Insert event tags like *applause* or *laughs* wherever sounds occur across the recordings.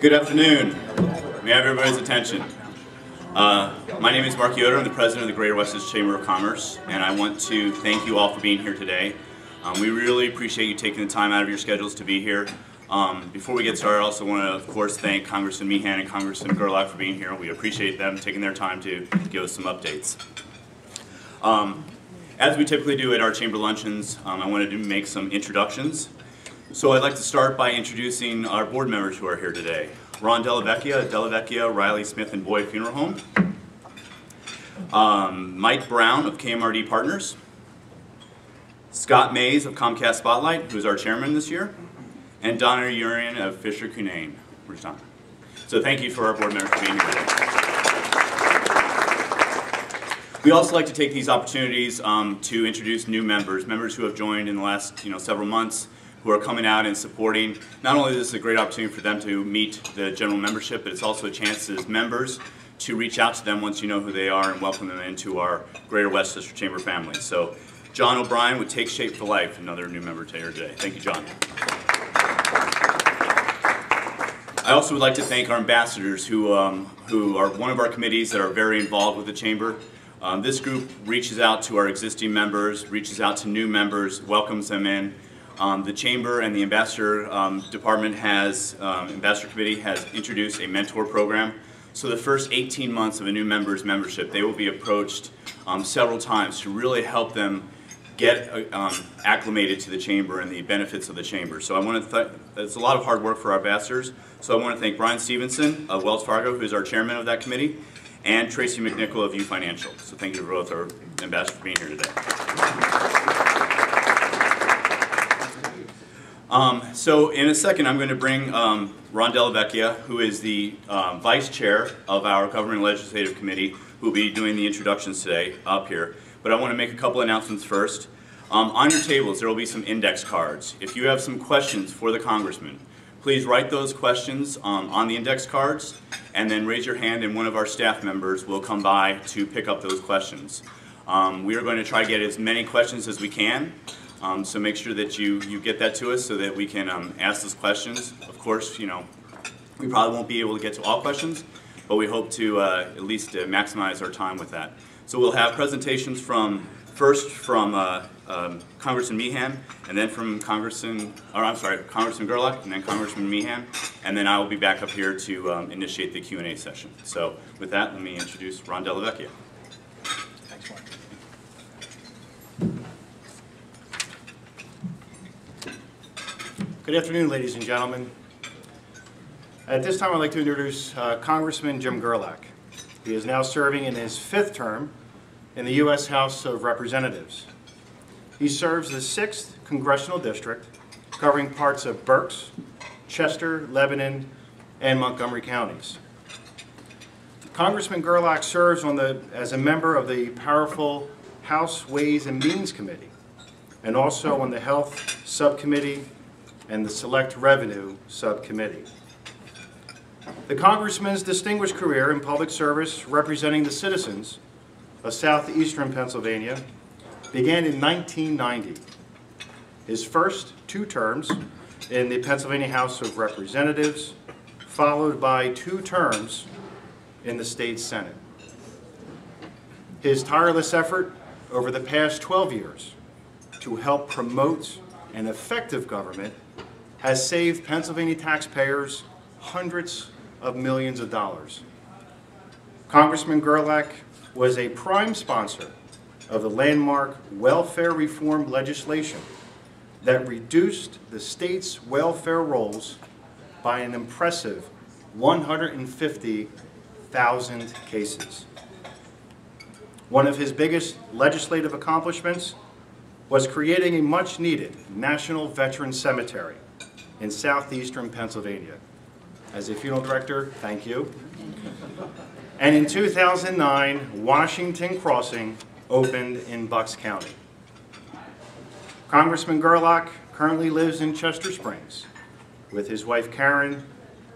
Good afternoon. May I have everybody's attention? Uh, my name is Mark Yoder. I'm the president of the Greater West Chester Chamber of Commerce, and I want to thank you all for being here today. Um, we really appreciate you taking the time out of your schedules to be here. Um, before we get started, I also want to, of course, thank Congressman Meehan and Congressman Gerlach for being here. We appreciate them taking their time to give us some updates. Um, as we typically do at our chamber luncheons, um, I wanted to make some introductions. So I'd like to start by introducing our board members who are here today. Ron Delavecchia, Delavecchia, Riley Smith and Boyd Funeral Home. Um, Mike Brown of KMRD Partners. Scott Mays of Comcast Spotlight, who's our chairman this year. And Donna Urian of Fischer Cunnane. So thank you for our board members for being here today. We also like to take these opportunities um, to introduce new members, members who have joined in the last you know, several months, who are coming out and supporting. Not only is this a great opportunity for them to meet the general membership, but it's also a chance as members to reach out to them once you know who they are and welcome them into our Greater West Chester Chamber family. So John O'Brien would Take Shape for Life, another new member today. Thank you, John. I also would like to thank our ambassadors who, um, who are one of our committees that are very involved with the Chamber. Um, this group reaches out to our existing members, reaches out to new members, welcomes them in, um, the Chamber and the Ambassador um, Department has, um, Ambassador Committee has introduced a mentor program. So the first 18 months of a new member's membership, they will be approached um, several times to really help them get uh, um, acclimated to the Chamber and the benefits of the Chamber. So I want to, thank it's a lot of hard work for our ambassadors. So I want to thank Brian Stevenson of Wells Fargo, who's our chairman of that committee, and Tracy McNichol of U Financial. So thank you to both our ambassadors for being here today. Um, so in a second, I'm going to bring um, Ron Delavecchia, who is the um, vice chair of our Government Legislative Committee, who will be doing the introductions today up here. But I want to make a couple announcements first. Um, on your tables, there will be some index cards. If you have some questions for the congressman, please write those questions um, on the index cards and then raise your hand and one of our staff members will come by to pick up those questions. Um, we are going to try to get as many questions as we can. Um, so make sure that you, you get that to us so that we can um, ask those questions. Of course, you know, we probably won't be able to get to all questions, but we hope to uh, at least uh, maximize our time with that. So we'll have presentations from, first from uh, um, Congressman Meehan, and then from Congressman, or I'm sorry, Congressman Gerlach, and then Congressman Meehan, and then I will be back up here to um, initiate the Q&A session. So with that, let me introduce Ron Dellavecchia. Thanks, Mark. Good afternoon, ladies and gentlemen. At this time, I'd like to introduce uh, Congressman Jim Gerlach. He is now serving in his fifth term in the U.S. House of Representatives. He serves the 6th Congressional District, covering parts of Berks, Chester, Lebanon, and Montgomery counties. Congressman Gerlach serves on the, as a member of the powerful House Ways and Means Committee, and also on the Health Subcommittee and the Select Revenue Subcommittee. The Congressman's distinguished career in public service representing the citizens of southeastern Pennsylvania began in 1990. His first two terms in the Pennsylvania House of Representatives, followed by two terms in the state Senate. His tireless effort over the past 12 years to help promote an effective government has saved Pennsylvania taxpayers hundreds of millions of dollars. Congressman Gerlach was a prime sponsor of the landmark welfare reform legislation that reduced the state's welfare rolls by an impressive 150,000 cases. One of his biggest legislative accomplishments was creating a much-needed National Veteran Cemetery in southeastern Pennsylvania. As a funeral director, thank you. And in 2009, Washington Crossing opened in Bucks County. Congressman Gerlach currently lives in Chester Springs with his wife Karen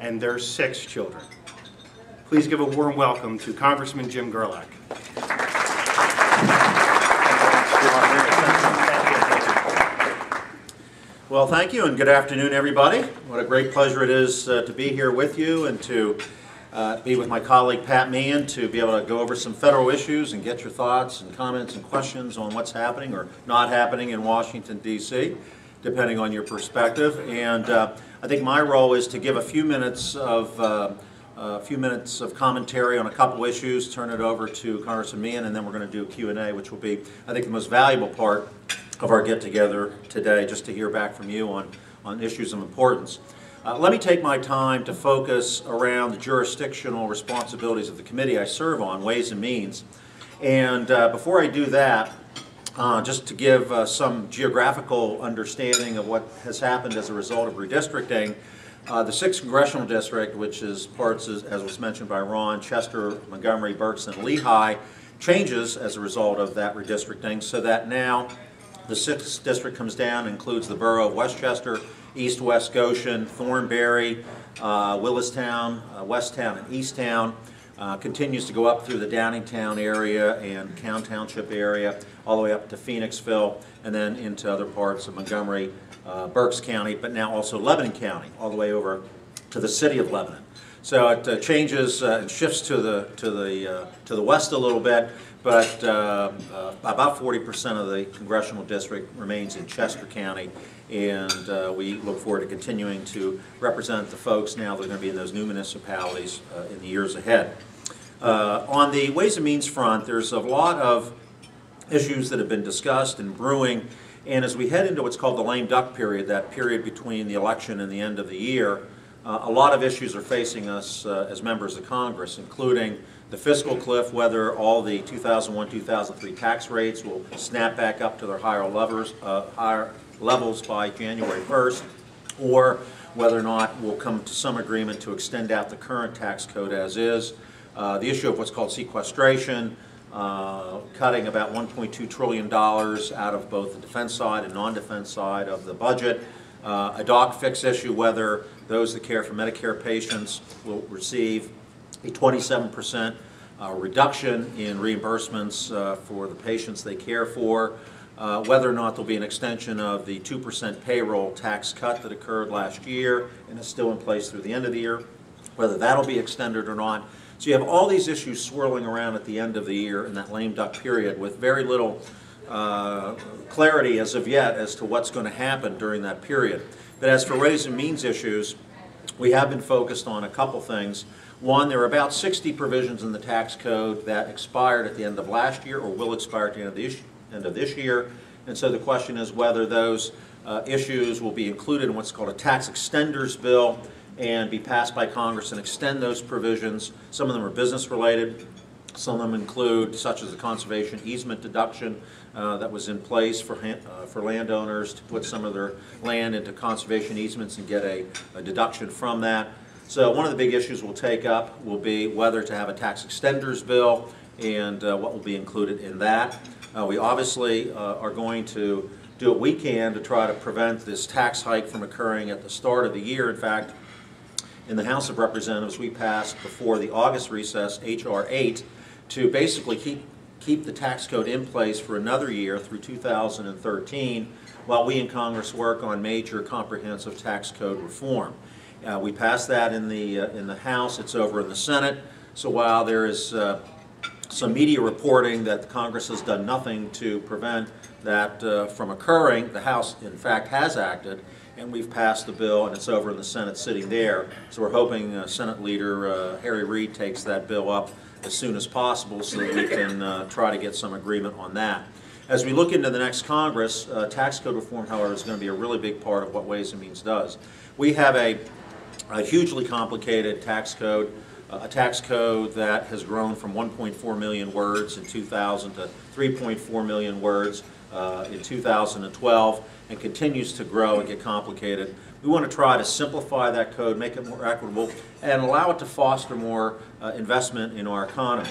and their six children. Please give a warm welcome to Congressman Jim Gerlach. Well, thank you and good afternoon, everybody. What a great pleasure it is uh, to be here with you and to uh, be with my colleague Pat Meehan to be able to go over some federal issues and get your thoughts and comments and questions on what's happening or not happening in Washington, D.C., depending on your perspective. And uh, I think my role is to give a few minutes of uh, a few minutes of commentary on a couple issues, turn it over to Congressman Meehan, and then we're going to do a Q&A, which will be, I think, the most valuable part of our get-together today, just to hear back from you on, on issues of importance. Uh, let me take my time to focus around the jurisdictional responsibilities of the committee I serve on, Ways and Means. And uh, before I do that, uh, just to give uh, some geographical understanding of what has happened as a result of redistricting, uh, the 6th Congressional District, which is parts, as, as was mentioned by Ron, Chester, Montgomery, Berks, and Lehigh, changes as a result of that redistricting so that now the 6th District comes down, includes the borough of West Chester, East West Goshen, Thornbury, uh, Willistown, uh, Westtown, and Easttown. Uh, continues to go up through the Downingtown area and Caln Township area, all the way up to Phoenixville, and then into other parts of Montgomery, uh, Berks County, but now also Lebanon County, all the way over to the city of Lebanon. So it uh, changes uh, and shifts to the to the uh, to the west a little bit, but uh, uh, about 40% of the congressional district remains in Chester County, and uh, we look forward to continuing to represent the folks now that are going to be in those new municipalities uh, in the years ahead. Uh, on the Ways and Means front, there's a lot of issues that have been discussed and brewing, and as we head into what's called the lame duck period, that period between the election and the end of the year, uh, a lot of issues are facing us as members of Congress, including the fiscal cliff, whether all the 2001-2003 tax rates will snap back up to their higher levels, uh, higher levels by January 1st, or whether or not we'll come to some agreement to extend out the current tax code as is. Uh, the issue of what's called sequestration, uh, cutting about $1.2 trillion out of both the defense side and non-defense side of the budget. Uh, a doc fix issue, whether those that care for Medicare patients will receive a 27% uh, reduction in reimbursements uh, for the patients they care for, uh, whether or not there'll be an extension of the 2% payroll tax cut that occurred last year and is still in place through the end of the year, whether that'll be extended or not. So you have all these issues swirling around at the end of the year in that lame duck period with very little uh, clarity as of yet as to what's going to happen during that period. But as for and Means issues, we have been focused on a couple things. One, there are about 60 provisions in the tax code that expired at the end of last year or will expire at the end of this, end of this year. And so the question is whether those uh, issues will be included in what's called a tax extenders bill and be passed by Congress and extend those provisions. Some of them are business related. Some of them include, such as the conservation easement deduction uh, that was in place for, uh, for landowners to put some of their land into conservation easements and get a, a deduction from that. So one of the big issues we'll take up will be whether to have a tax extenders bill and uh, what will be included in that. Uh, we obviously uh, are going to do what we can to try to prevent this tax hike from occurring at the start of the year. In fact, in the House of Representatives, we passed before the August recess H.R. 8 to basically keep, keep the tax code in place for another year through 2013 while we in Congress work on major comprehensive tax code reform. Uh, we passed that in the, uh, in the House, it's over in the Senate. So while there is uh, some media reporting that Congress has done nothing to prevent that uh, from occurring, the House in fact has acted and we've passed the bill and it's over in the Senate sitting there. So we're hoping uh, Senate Leader uh, Harry Reid takes that bill up as soon as possible so that we can try to get some agreement on that. As we look into the next Congress, uh, tax code reform, however, is going to be a really big part of what Ways and Means does. We have a, a hugely complicated tax code, uh, a tax code that has grown from 1.4 million words in 2000 to 3.4 million words uh, in 2012 and continues to grow and get complicated. We want to try to simplify that code, make it more equitable, and allow it to foster more uh, investment in our economy.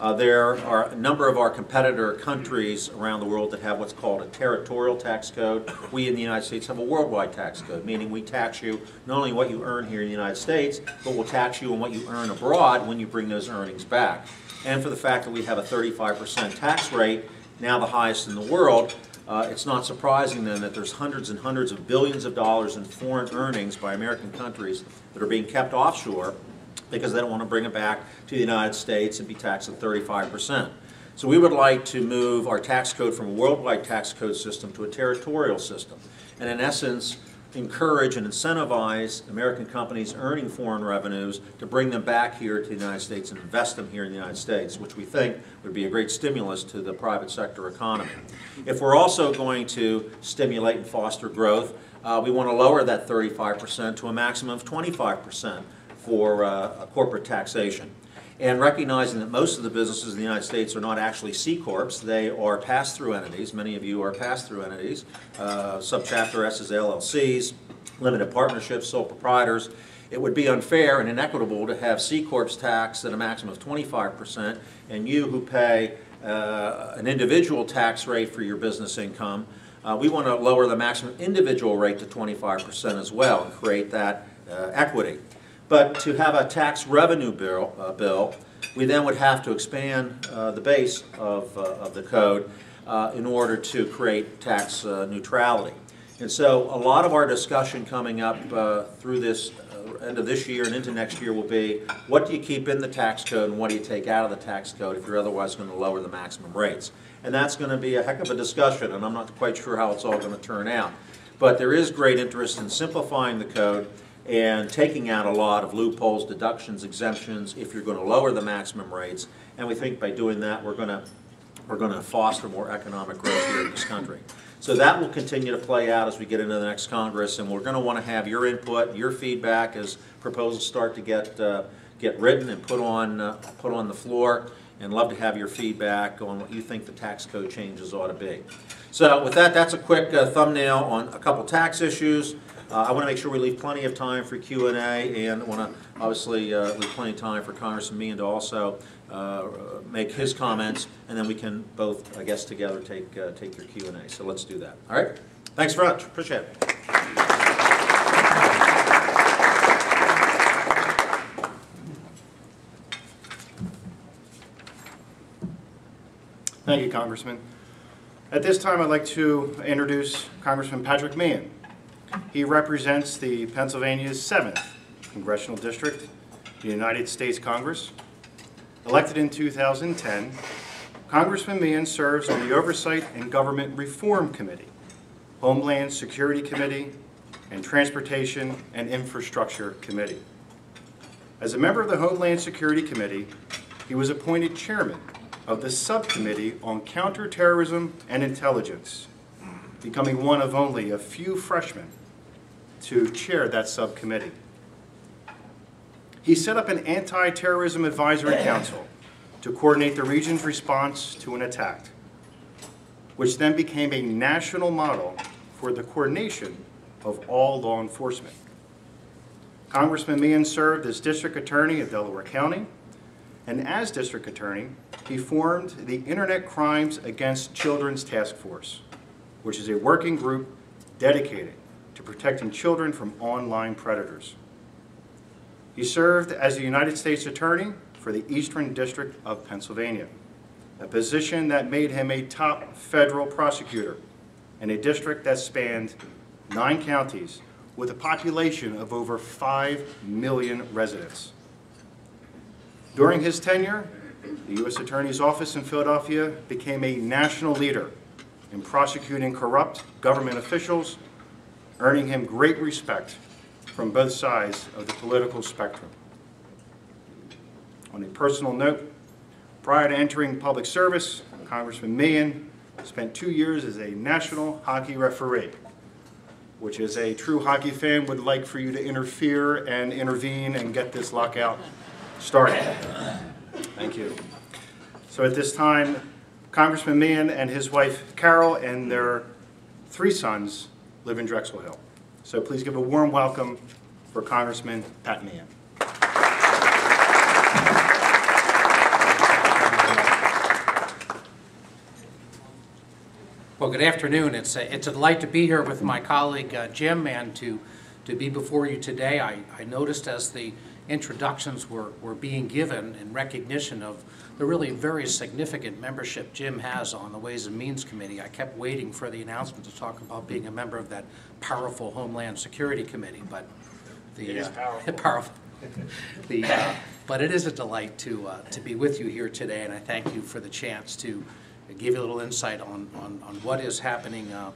Uh, there are a number of our competitor countries around the world that have what's called a territorial tax code. We in the United States have a worldwide tax code, meaning we tax you not only what you earn here in the United States, but we'll tax you on what you earn abroad when you bring those earnings back. And for the fact that we have a 35% tax rate, now the highest in the world, uh, it's not surprising then that there's hundreds and hundreds of billions of dollars in foreign earnings by American countries that are being kept offshore because they don't want to bring it back to the United States and be taxed at 35%. So we would like to move our tax code from a worldwide tax code system to a territorial system. And in essence, encourage and incentivize American companies earning foreign revenues to bring them back here to the United States and invest them here in the United States, which we think would be a great stimulus to the private sector economy. If we're also going to stimulate and foster growth, uh, we want to lower that 35% to a maximum of 25% for uh, corporate taxation. And recognizing that most of the businesses in the United States are not actually C corps, they are pass-through entities. Many of you are pass-through entities. Uh, subchapter S is LLCs, limited partnerships, sole proprietors. It would be unfair and inequitable to have C corps taxed at a maximum of 25%, and you who pay uh, an individual tax rate for your business income, uh, we want to lower the maximum individual rate to 25% as well and create that uh, equity. But to have a tax revenue bill, uh, bill we then would have to expand uh, the base of, uh, of the code uh, in order to create tax uh, neutrality. And so a lot of our discussion coming up through this end of this year and into next year will be what do you keep in the tax code and what do you take out of the tax code if you're otherwise going to lower the maximum rates. And that's going to be a heck of a discussion, and I'm not quite sure how it's all going to turn out. But there is great interest in simplifying the code and taking out a lot of loopholes, deductions, exemptions, if you're going to lower the maximum rates. And we think by doing that, we're going to, we're going to foster more economic growth here in this country. So that will continue to play out as we get into the next Congress, and we're going to want to have your input, your feedback as proposals start to get, uh, get written and put on, uh, put on the floor, and love to have your feedback on what you think the tax code changes ought to be. So with that, that's a quick uh, thumbnail on a couple tax issues. Uh, I want to make sure we leave plenty of time for Q and want to obviously uh, leave plenty of time for Congressman Meehan to also uh, make his comments, and then we can both, I guess, together take uh, take your Q and A. So let's do that. All right. Thanks very much. Appreciate it. Thank you, Congressman. At this time, I'd like to introduce Congressman Patrick Meehan. He represents the Pennsylvania's 7th Congressional District, the United States Congress. Elected in 2010, Congressman Meehan serves on the Oversight and Government Reform Committee, Homeland Security Committee, and Transportation and Infrastructure Committee. As a member of the Homeland Security Committee, he was appointed chairman of the Subcommittee on Counterterrorism and Intelligence, becoming one of only a few freshmen to chair that subcommittee. He set up an anti-terrorism advisory *clears throat* council to coordinate the region's response to an attack, which then became a national model for the coordination of all law enforcement. Congressman Meehan served as district attorney of Delaware County, and as district attorney, he formed the Internet Crimes Against Children's Task Force, which is a working group dedicated to protecting children from online predators. He served as the United States Attorney for the Eastern District of Pennsylvania, a position that made him a top federal prosecutor in a district that spanned nine counties with a population of over 5 million residents. During his tenure, the U.S. Attorney's Office in Philadelphia became a national leader in prosecuting corrupt government officials earning him great respect from both sides of the political spectrum. On a personal note, prior to entering public service, Congressman Meehan spent two years as a national hockey referee, which is a true hockey fan would like for you to interfere and intervene and get this lockout started. Thank you. So at this time, Congressman Meehan and his wife Carol and their three sons live in Drexel Hill. So please give a warm welcome for Congressman Pat Meehan. Well, good afternoon. It's a, it's a delight to be here with my colleague uh, Jim and to, to be before you today. I, I noticed as the introductions were, were being given in recognition of the really very significant membership Jim has on the Ways and Means Committee. I kept waiting for the announcement to talk about being a member of that powerful Homeland Security Committee, but the. It is uh, powerful. *laughs* Powerful. The, uh, But it is a delight to, uh, to be with you here today, and I thank you for the chance to give you a little insight on, on, on what is happening uh,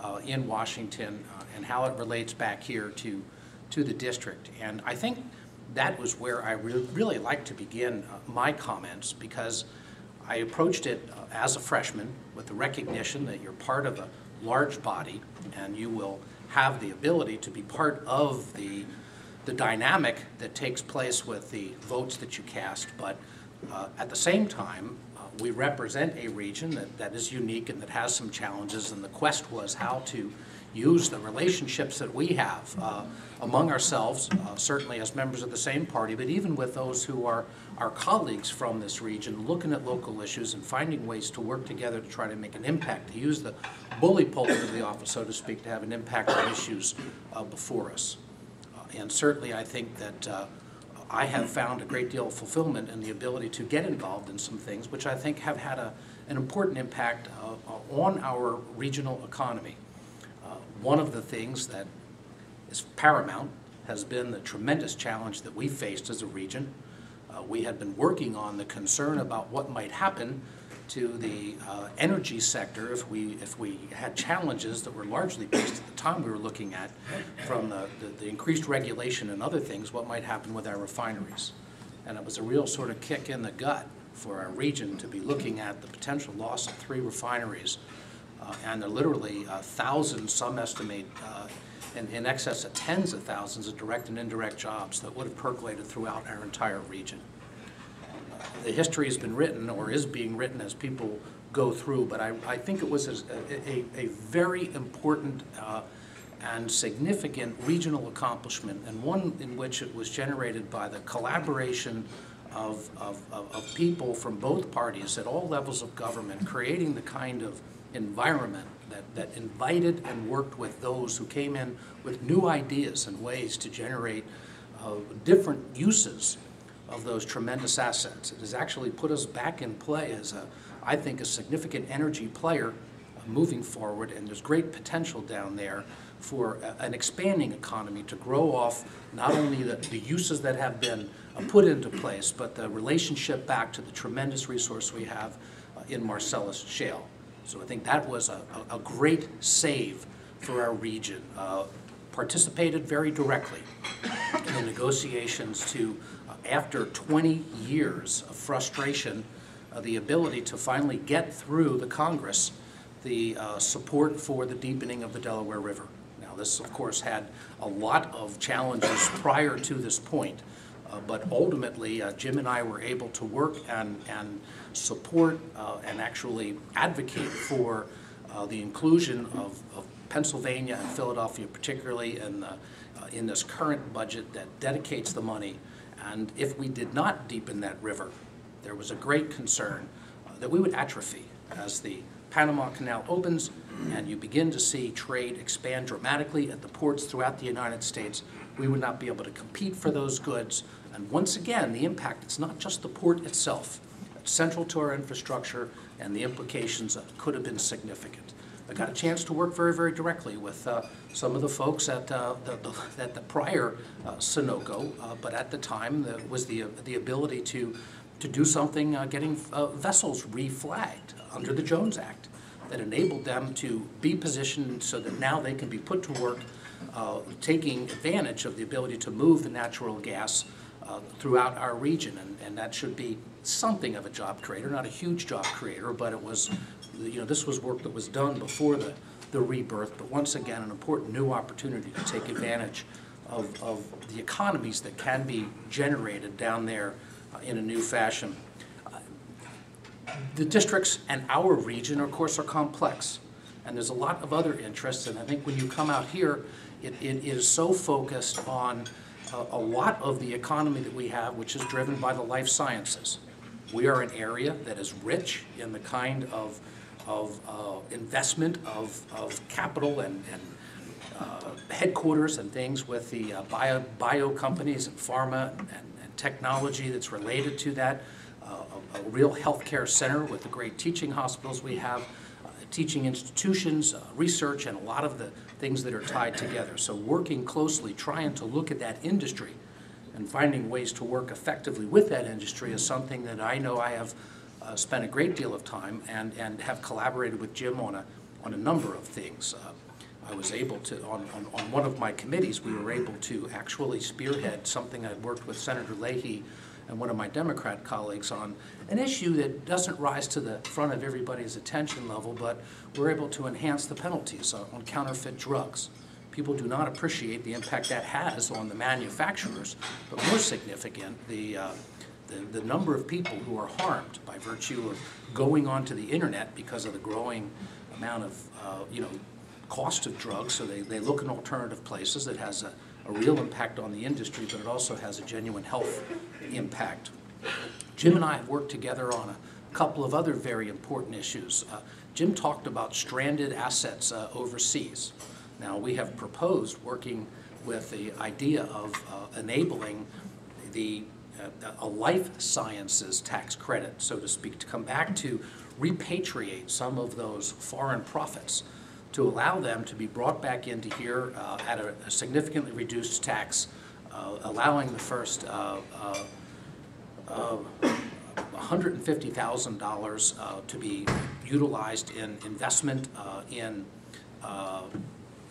uh, in Washington uh, and how it relates back here to, to the district. And I think that was where I re- really like to begin uh, my comments, because I approached it uh, as a freshman with the recognition that you're part of a large body, and you will have the ability to be part of the the dynamic that takes place with the votes that you cast, but uh, at the same time, uh, we represent a region that, that is unique and that has some challenges, and the quest was how to use the relationships that we have uh, among ourselves, uh, certainly as members of the same party, but even with those who are our colleagues from this region, looking at local issues and finding ways to work together to try to make an impact, to use the bully pulpit of the office, so to speak, to have an impact on issues uh, before us. Uh, And certainly, I think that uh, I have found a great deal of fulfillment in the ability to get involved in some things which I think have had a, an important impact uh, on our regional economy. Uh, One of the things that is paramount has been the tremendous challenge that we faced as a region. Uh, We had been working on the concern about what might happen to the uh, energy sector if we, if we had challenges that were largely based at the time we were looking at from the, the- the increased regulation and other things, what might happen with our refineries. And it was a real sort of kick in the gut for our region to be looking at the potential loss of three refineries. Uh, And are literally uh, thousands, some estimate, uh, in, in excess of tens of thousands of direct and indirect jobs that would have percolated throughout our entire region. The history has been written or is being written as people go through, but I, I think it was a, a, a very important uh, and significant regional accomplishment, and one in which it was generated by the collaboration of, of of people from both parties at all levels of government, creating the kind of environment that, that invited and worked with those who came in with new ideas and ways to generate uh, different uses of those tremendous assets. It has actually put us back in play as a, I think, a significant energy player uh, moving forward, and there's great potential down there for a- an expanding economy to grow off not only the, the uses that have been uh, put into place, but the relationship back to the tremendous resource we have uh, in Marcellus Shale. So I think that was a, a, a great save for our region. Uh, Participated very directly in the negotiations to, uh, after 20 years of frustration, uh, the ability to finally get through the Congress the uh, support for the deepening of the Delaware River. Now, this, of course, had a lot of challenges prior to this point, but ultimately, uh, Jim and I were able to work and, and support uh, and actually advocate for uh, the inclusion of, of Pennsylvania and Philadelphia particularly in, the, uh, in this current budget that dedicates the money. And if we did not deepen that river, there was a great concern uh, that we would atrophy as the Panama Canal opens and you begin to see trade expand dramatically at the ports throughout the United States. We would not be able to compete for those goods. And once again, the impact, it's not just the port itself. It's central to our infrastructure and the implications could have been significant. I got a chance to work very, very directly with uh, some of the folks at uh, the, the, *laughs* at the prior uh, Sunoco, uh, but at the time there was the the ability to to do something, uh, getting uh, vessels reflagged under the Jones Act that enabled them to be positioned so that now they can be put to work, taking advantage of the ability to move the natural gas uh, throughout our region, and, and that should be something of a job creator, not a huge job creator, but it was, you know, this was work that was done before the, the rebirth, but once again, an important new opportunity to take advantage of, of the economies that can be generated down there uh, in a new fashion. The districts and our region, of course, are complex, and there's a lot of other interests, and I think when you come out here, it, it is so focused on a, a lot of the economy that we have, which is driven by the life sciences. We are an area that is rich in the kind of, of uh, investment of, of capital and, and uh, headquarters and things with the uh, bio, bio companies and pharma and, and technology that's related to that. Uh, a real healthcare center with the great teaching hospitals we have, uh, teaching institutions, uh, research, and a lot of the things that are tied together. So working closely, trying to look at that industry and finding ways to work effectively with that industry is something that I know I have uh, spent a great deal of time and, and have collaborated with Jim on a, on a number of things. Uh, I was able to, on, on, on one of my committees, we were able to actually spearhead something I'd worked with Senator Leahy and one of my Democrat colleagues on, an issue that doesn't rise to the front of everybody's attention level, but we're able to enhance the penalties on counterfeit drugs. People do not appreciate the impact that has on the manufacturers, but more significant, the, uh, the, the number of people who are harmed by virtue of going onto the internet because of the growing amount of, uh, you know, cost of drugs, so they, they look in alternative places. It has a, a real impact on the industry, but it also has a genuine health impact. Jim and I have worked together on a couple of other very important issues. Uh, Jim talked about stranded assets uh, overseas. Now, we have proposed working with the idea of uh, enabling the, uh, a life sciences tax credit, so to speak, to come back to repatriate some of those foreign profits, to allow them to be brought back into here uh, at a a significantly reduced tax, uh, allowing the first $150,000 uh, to be utilized in investment uh, in, uh,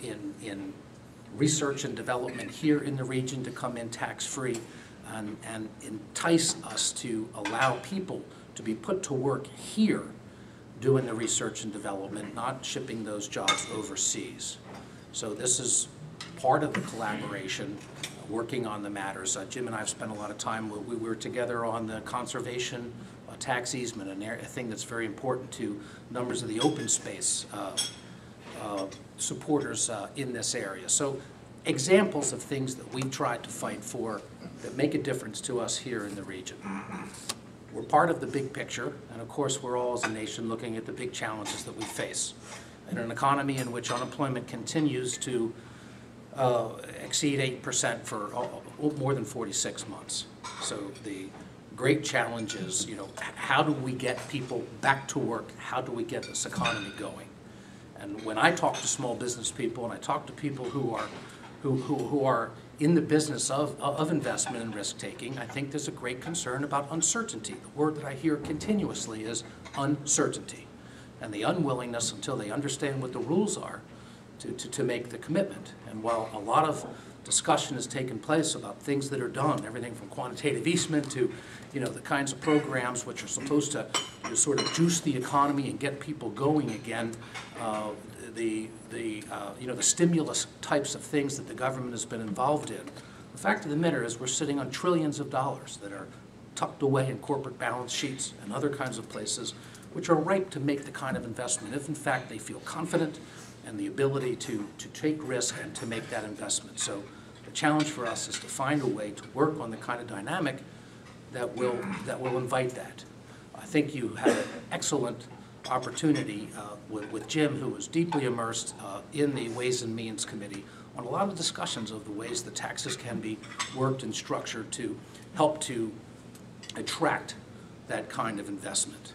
in, in research and development here in the region to come in tax-free and, and entice us to allow people to be put to work here doing the research and development, not shipping those jobs overseas. So this is part of the collaboration, working on the matters. Uh, Jim and I have spent a lot of time, we we were together on the conservation uh, tax easement, an a thing that's very important to numbers of the open space uh, uh, supporters uh, in this area. So examples of things that we've tried to fight for that make a difference to us here in the region. We're part of the big picture, and of course, we're all as a nation looking at the big challenges that we face. In an economy in which unemployment continues to uh, exceed 8% for uh, uh, more than 46 months. So the great challenge is, you know, how do we get people back to work? How do we get this economy going? And when I talk to small business people and I talk to people who are, who, who, who are in the business of, of investment and risk-taking, I think there's a great concern about uncertainty. The word that I hear continuously is uncertainty. And the unwillingness until they understand what the rules are to, to, to make the commitment. And while a lot of discussion has taken place about things that are done, everything from quantitative easement to, you know, the kinds of programs which are supposed to you know, sort of juice the economy and get people going again, uh, the, the, uh, you know, the stimulus types of things that the government has been involved in. The fact of the matter is we're sitting on trillions of dollars that are tucked away in corporate balance sheets and other kinds of places, which are ripe to make the kind of investment if in fact they feel confident and the ability to, to take risk and to make that investment. So the challenge for us is to find a way to work on the kind of dynamic that will, that will invite that. I think you had an excellent opportunity uh, with, with Jim, who was deeply immersed uh, in the Ways and Means Committee, on a lot of discussions of the ways the taxes can be worked and structured to help to attract that kind of investment.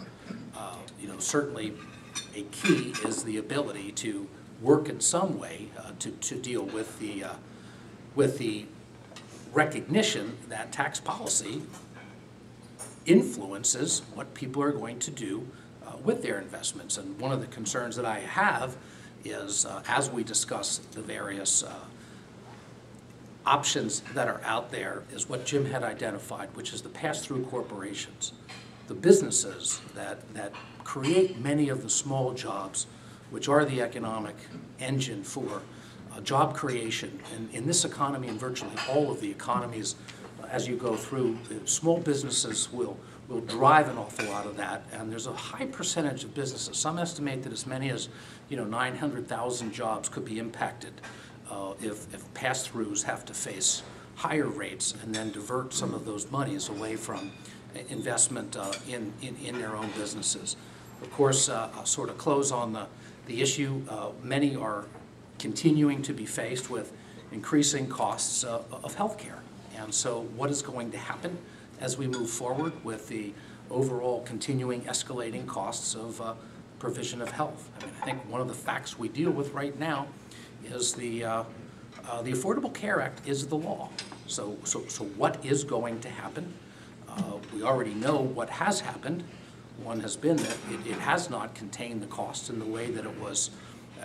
Uh, You know, certainly, a key is the ability to work in some way uh, to, to deal with the, uh, with the recognition that tax policy influences what people are going to do uh, with their investments. And one of the concerns that I have is, uh, as we discuss the various uh, options that are out there, is what Jim had identified, which is the pass-through corporations. The businesses that, that create many of the small jobs, which are the economic engine for uh, job creation. And in this economy and virtually all of the economies, uh, as you go through, small businesses will, will drive an awful lot of that. And there's a high percentage of businesses, some estimate that as many as, you know, 900,000 jobs could be impacted uh, if, if pass-throughs have to face higher rates and then divert some of those monies away from investment uh, in, in, in their own businesses. Of course, uh, I'll sort of close on the, the issue. Uh, Many are continuing to be faced with increasing costs uh, of healthcare. And so what is going to happen as we move forward with the overall continuing escalating costs of uh, provision of health. I mean, I think one of the facts we deal with right now is the, uh, uh, the Affordable Care Act is the law. So, so, so what is going to happen? Uh, We already know what has happened. One has been that it, it has not contained the costs in the way that it was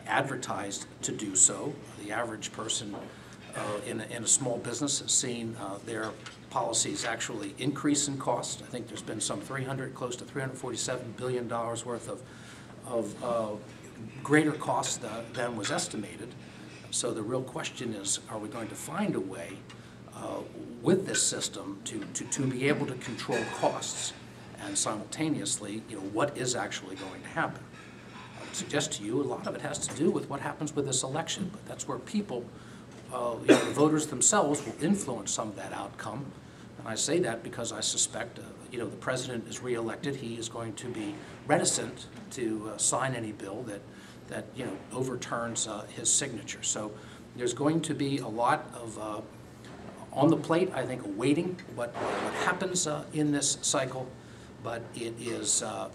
advertised to do so. The average person uh, in, a- in a small business has seen uh, their policies actually increase in cost. I think there's been some 300, close to 347 billion dollars worth of, of uh, greater costs tha- than was estimated. So the real question is, are we going to find a way uh, with this system to, to, to be able to control costs? And simultaneously, you know, what is actually going to happen? I would suggest to you, a lot of it has to do with what happens with this election, but that's where people, uh, you know, the voters themselves will influence some of that outcome. And I say that because I suspect, uh, you know, the president is reelected, he is going to be reticent to uh, sign any bill that, that, you know, overturns uh, his signature. So there's going to be a lot of, uh, on the plate, I think, awaiting what, what happens uh, in this cycle, but it is, uh,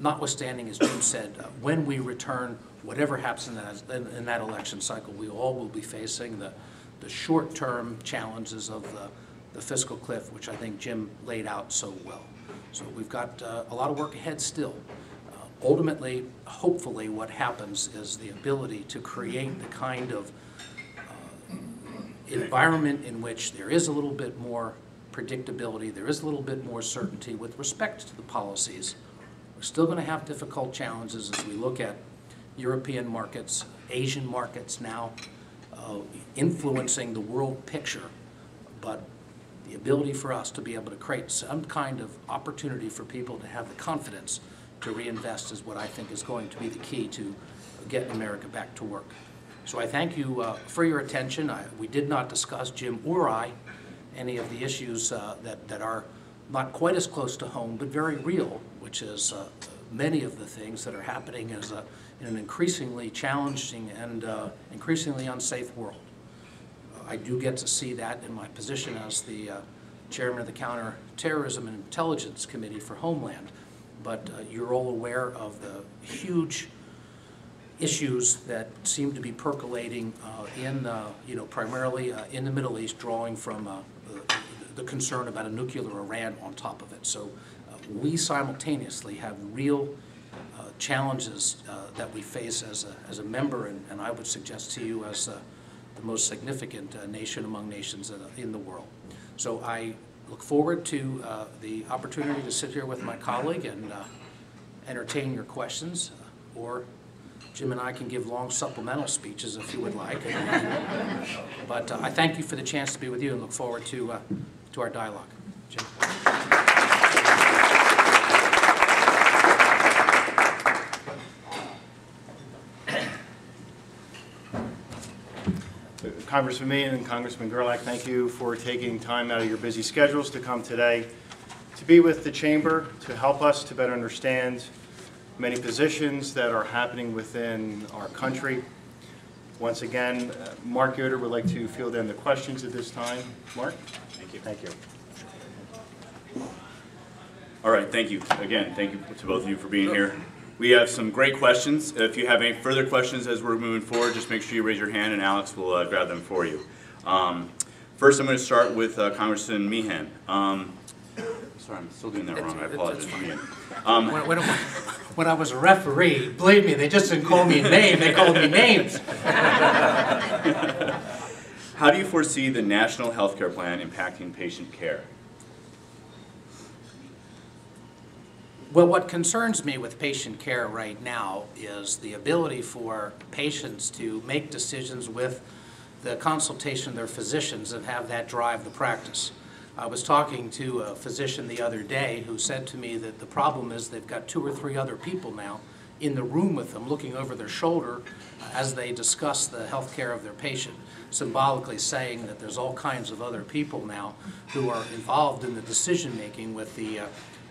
notwithstanding, as Jim said, uh, when we return, whatever happens in that, in in that election cycle, we all will be facing the, the short-term challenges of the the fiscal cliff, which I think Jim laid out so well. So we've got uh, a lot of work ahead still. Uh, Ultimately, hopefully, what happens is the ability to create the kind of environment in which there is a little bit more predictability, there is a little bit more certainty with respect to the policies. We're still going to have difficult challenges as we look at European markets, Asian markets now uh, influencing the world picture. But the ability for us to be able to create some kind of opportunity for people to have the confidence to reinvest is what I think is going to be the key to getting America back to work. So I thank you uh, for your attention. I- We did not discuss, Jim or I, any of the issues uh, that that are not quite as close to home, but very real, which is uh, many of the things that are happening as a- in an increasingly challenging and uh, increasingly unsafe world. I do get to see that in my position as the uh, chairman of the Counterterrorism and Intelligence Committee for Homeland. But uh, you're all aware of the huge issues that seem to be percolating uh, in, uh, you know, primarily uh, in the Middle East, drawing from uh, the concern about a nuclear Iran on top of it. So uh, we simultaneously have real uh, challenges uh, that we face as a, as a member, and, and I would suggest to you as uh, the most significant nation among nations in the- in the world. So I look forward to uh, the opportunity to sit here with my colleague and uh, entertain your questions, uh, or Jim and I can give long supplemental speeches if you would like. *laughs* But uh, I thank you for the chance to be with you and look forward to, uh, to our dialogue. Jim? Congressman Meehan and Congressman Gerlach, thank you for taking time out of your busy schedules to come today to be with the Chamber, to help us to better understand many positions that are happening within our country. Once again, uh, Mark Yoder would like to field in the questions at this time. Mark? Thank you. Thank you. All right, thank you. Again, thank you to both of you for being here. We have some great questions. If you have any further questions as we're moving forward, just make sure you raise your hand and Alex will uh, grab them for you. Um, First, I'm going to start with uh, Congressman Meehan. Um, Sorry, I'm still doing that wrong. I apologize. *laughs* Um, When, when, when I was a referee, believe me, they just didn't call me a name, they called me names. *laughs* How do you foresee the national healthcare plan impacting patient care? Well, what concerns me with patient care right now is the ability for patients to make decisions with the consultation of their physicians and have that drive the practice. I was talking to a physician the other day who said to me that the problem is they've got two or three other people now in the room with them, looking over their shoulder as they discuss the health care of their patient, symbolically saying that there's all kinds of other people now who are involved in the decision-making with the, uh,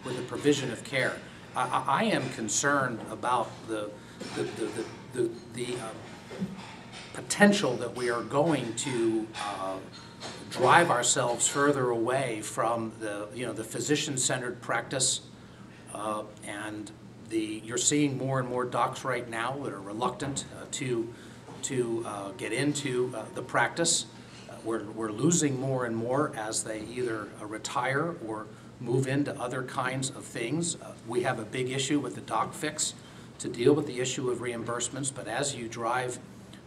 with the provision of care. I, I, am concerned about the, the, the, the, the, the uh, potential that we are going to uh, drive ourselves further away from the, you know, the physician-centered practice Uh, And the, you're seeing more and more docs right now that are reluctant uh, to, to uh, get into uh, the practice. Uh, We're, we're losing more and more as they either retire or move into other kinds of things. We have a big issue with the doc fix to deal with the issue of reimbursements, but as you drive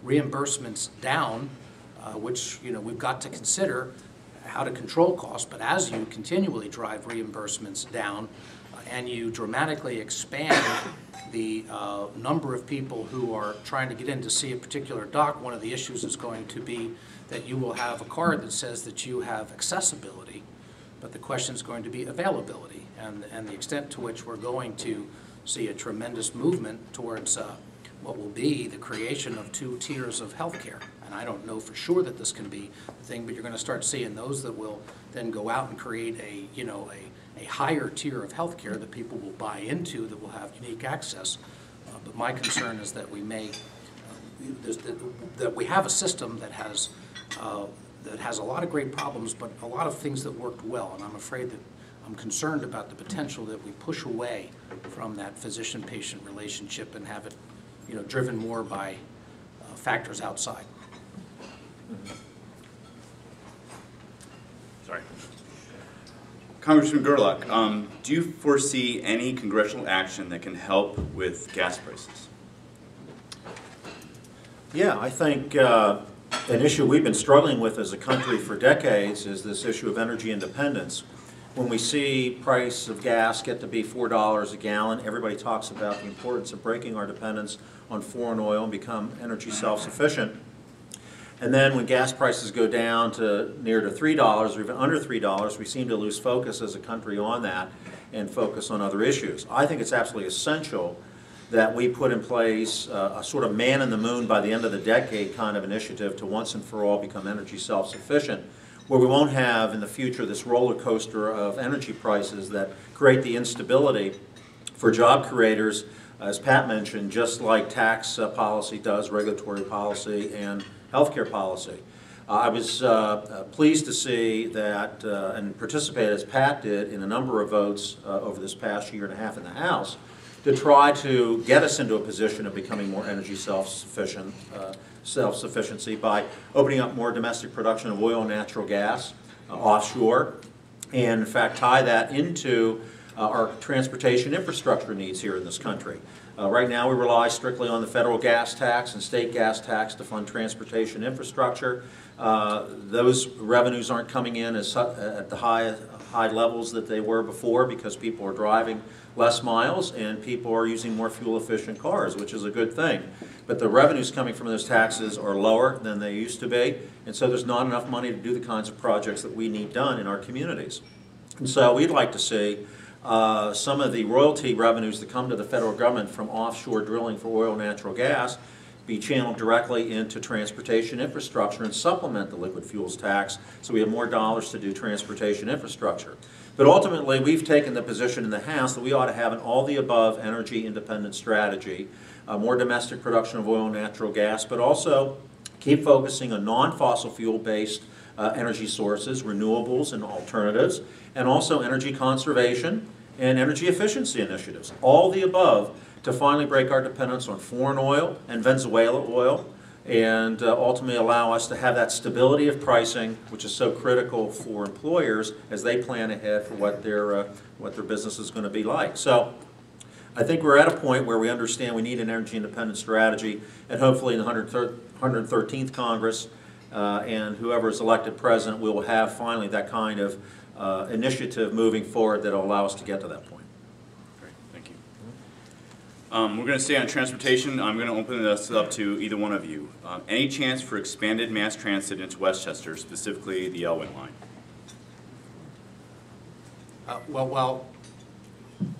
reimbursements down, which, you know, we've got to consider how to control costs, but as you continually drive reimbursements down uh, and you dramatically expand the uh, number of people who are trying to get in to see a particular doc, one of the issues is going to be that you will have a card that says that you have accessibility, but the question is going to be availability and, and the extent to which we're going to see a tremendous movement towards uh, what will be the creation of two tiers of healthcare. And I don't know for sure that this can be the thing, but you're going to start seeing those that will then go out and create a, you know, a, a higher tier of healthcare that people will buy into, that will have unique access. Uh, But my concern is that we may, uh, that we have a system that has, uh, that has a lot of great problems, but a lot of things that worked well. And I'm afraid that, I'm concerned about the potential that we push away from that physician-patient relationship and have it, you know, driven more by uh, factors outside. Sorry. Congressman Gerlach, um, do you foresee any congressional action that can help with gas prices? Yeah, I think uh, an issue we've been struggling with as a country for decades is this issue of energy independence. When we see price of gas get to be $4 a gallon, everybody talks about the importance of breaking our dependence on foreign oil and become energy self-sufficient. And then when gas prices go down to near to $3 or even under $3, we seem to lose focus as a country on that and focus on other issues. I think it's absolutely essential that we put in place uh, a sort of man in the moon by the end of the decade kind of initiative to once and for all become energy self-sufficient, where we won't have in the future this roller coaster of energy prices that create the instability for job creators, as Pat mentioned, just like tax uh, policy does, regulatory policy, and healthcare policy. Uh, I was uh, uh, pleased to see that uh, and participate, as Pat did, in a number of votes uh, over this past year and a half in the House to try to get us into a position of becoming more energy self-sufficient, self-sufficiency by opening up more domestic production of oil and natural gas offshore, and in fact tie that into uh, our transportation infrastructure needs here in this country. Uh, Right now, we rely strictly on the federal gas tax and state gas tax to fund transportation infrastructure. Uh, Those revenues aren't coming in as, at the high, high levels that they were before because people are driving less miles and people are using more fuel-efficient cars, which is a good thing. But the revenues coming from those taxes are lower than they used to be, and so there's not enough money to do the kinds of projects that we need done in our communities. And so we'd like to see uh, some of the royalty revenues that come to the federal government from offshore drilling for oil and natural gas be channeled directly into transportation infrastructure and supplement the liquid fuels tax so we have more dollars to do transportation infrastructure. But ultimately, we've taken the position in the House that we ought to have an all-the-above energy independent strategy, uh, more domestic production of oil and natural gas, but also keep focusing on non-fossil fuel-based uh, energy sources, renewables and alternatives, and also energy conservation and energy efficiency initiatives. All the above to finally break our dependence on foreign oil and Venezuela oil and uh, ultimately allow us to have that stability of pricing, which is so critical for employers as they plan ahead for what their, uh, what their business is going to be like. So I think we're at a point where we understand we need an energy independent strategy, and hopefully in the 113th Congress uh, and whoever is elected president, we will have finally that kind of uh, initiative moving forward that will allow us to get to that point. Great, thank you. Um, We're going to stay on transportation. I'm going to open this up to either one of you. Um, Any chance for expanded mass transit into West Chester, specifically the Elwyn line? Uh, Well, well,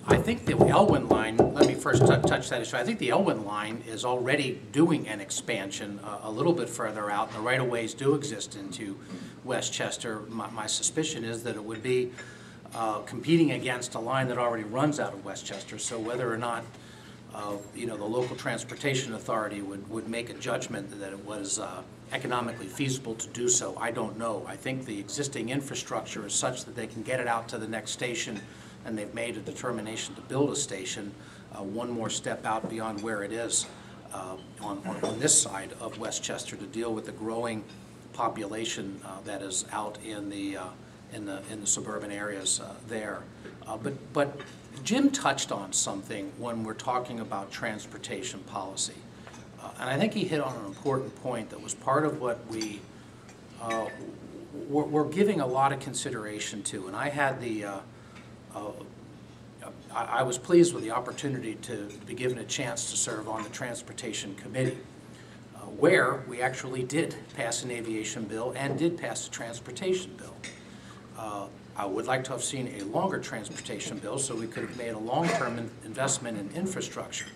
I think the Elwyn line, let me first tou- touch that issue. I think the Elwyn line is already doing an expansion uh, a little bit further out. The right-of-ways do exist into West Chester. My my suspicion is that it would be uh, competing against a line that already runs out of West Chester. So whether or not, uh, you know, the local transportation authority would, would make a judgment that it was uh, economically feasible to do so, I don't know. I think the existing infrastructure is such that they can get it out to the next station and they've made a determination to build a station uh, one more step out beyond where it is uh, on, on- this side of West Chester to deal with the growing population uh, that is out in the, uh, in the, in the suburban areas uh, there. Uh, But, but Jim touched on something when we're talking about transportation policy. And I think he hit on an important point that was part of what we, we're, we're giving a lot of consideration to. And I had the, uh, I, I was pleased with the opportunity to be given a chance to serve on the Transportation Committee, uh, where we actually did pass an aviation bill and did pass a transportation bill. Uh, I would like to have seen a longer transportation bill so we could have made a long-term in- investment in infrastructure.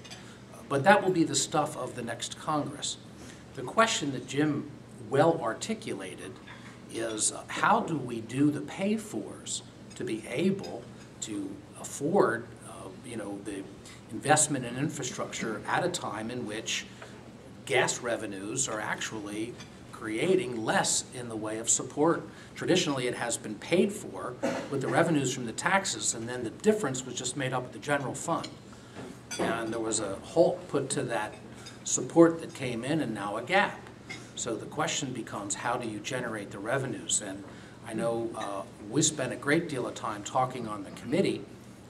Uh, But that will be the stuff of the next Congress. The question that Jim well articulated is uh, how do we do the pay-fors to be able to afford, uh, you know, the investment in infrastructure at a time in which gas revenues are actually creating less in the way of support. Traditionally, it has been paid for with the revenues from the taxes, and then the difference was just made up of the general fund. And there was a halt put to that support that came in and now a gap. So the question becomes, how do you generate the revenues? And I know uh, we spent a great deal of time talking on the committee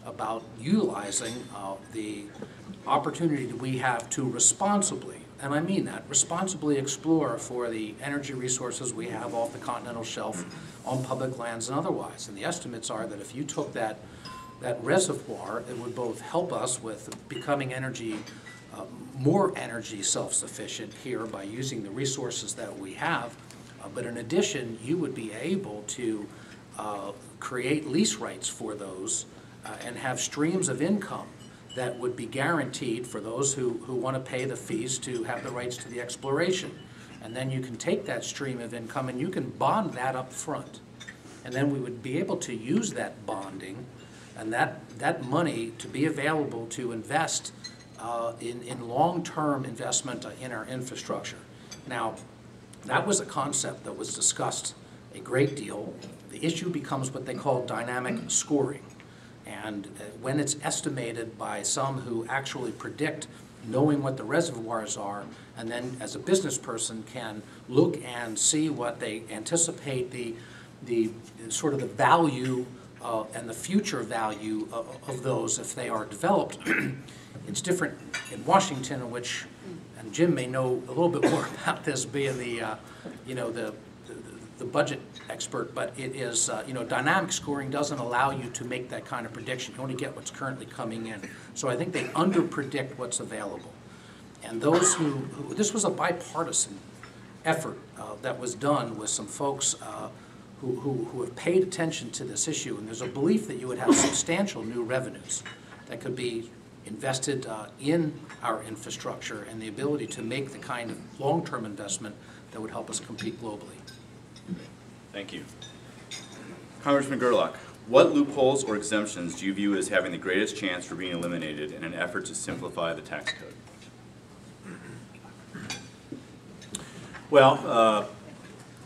about utilizing uh, the opportunity that we have to responsibly, and I mean that, responsibly explore for the energy resources we have off the continental shelf, on public lands and otherwise. And the estimates are that if you took that, that reservoir, it would both help us with becoming energy, uh, more energy self-sufficient here by using the resources that we have, but in addition, you would be able to uh, create lease rights for those uh, and have streams of income that would be guaranteed for those who, who want to pay the fees to have the rights to the exploration. And then you can take that stream of income and you can bond that up front. And then we would be able to use that bonding and that, that money to be available to invest uh, in, in long-term investment uh, in our infrastructure. Now, that was a concept that was discussed a great deal. The issue becomes what they call dynamic scoring. And uh, when it's estimated by some who actually predict knowing what the reservoirs are, and then as a business person can look and see what they anticipate the, the, sort of the value uh, and the future value of, of those if they are developed. *clears throat* It's different in Washington, in which, Jim may know a little bit more *laughs* about this, being the, uh, you know, the, the- the budget expert, but it is, uh, you know, dynamic scoring doesn't allow you to make that kind of prediction. You only get what's currently coming in. So I think they under-predict what's available. And those who, who- this was a bipartisan effort uh, that was done with some folks uh, who, who who have paid attention to this issue. And there's a belief that you would have substantial new revenues that could be invested uh, in our infrastructure and the ability to make the kind of long-term investment that would help us compete globally. Thank you. Congressman Gerlach, what loopholes or exemptions do you view as having the greatest chance for being eliminated in an effort to simplify the tax code? Well, uh,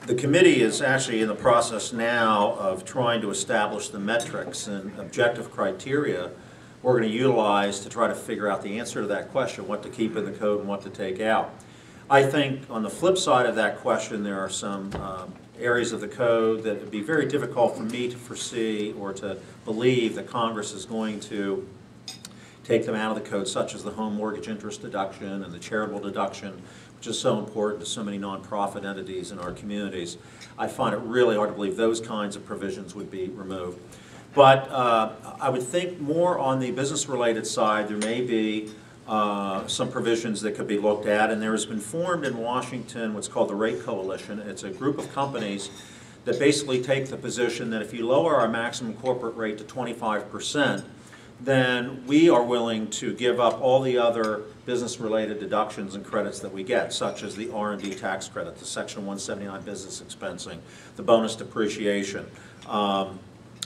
the committee is actually in the process now of trying to establish the metrics and objective criteria we're going to utilize to try to figure out the answer to that question, what to keep in the code and what to take out. I think on the flip side of that question, there are some um, areas of the code that would be very difficult for me to foresee or to believe that Congress is going to take them out of the code, such as the home mortgage interest deduction and the charitable deduction, which is so important to so many nonprofit entities in our communities. I find it really hard to believe those kinds of provisions would be removed. But uh, I would think more on the business-related side, there may be uh, some provisions that could be looked at, and there has been formed in Washington what's called the Rate Coalition. It's a group of companies that basically take the position that if you lower our maximum corporate rate to 25 percent, then we are willing to give up all the other business-related deductions and credits that we get, such as the R and D tax credit, the Section 179 business expensing, the bonus depreciation, um,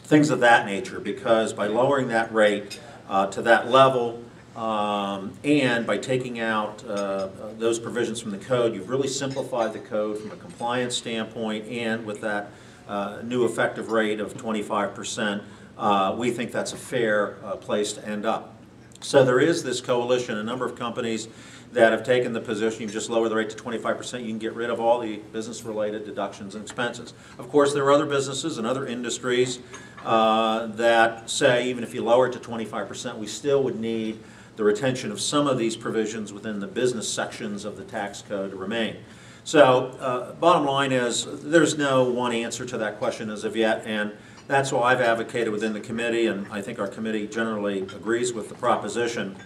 things of that nature, because by lowering that rate uh, to that level, um, and by taking out uh, those provisions from the code, you've really simplified the code from a compliance standpoint, and with that uh, new effective rate of 25%, uh, we think that's a fair uh, place to end up. So there is this coalition, a number of companies that have taken the position, you just lower the rate to twenty-five percent, you can get rid of all the business-related deductions and expenses. Of course, there are other businesses and other industries uh, that say, even if you lower it to twenty-five percent, we still would need the retention of some of these provisions within the business sections of the tax code to remain. So, uh, bottom line is, there's no one answer to that question as of yet, and that's why I've advocated within the committee, and I think our committee generally agrees with the proposition.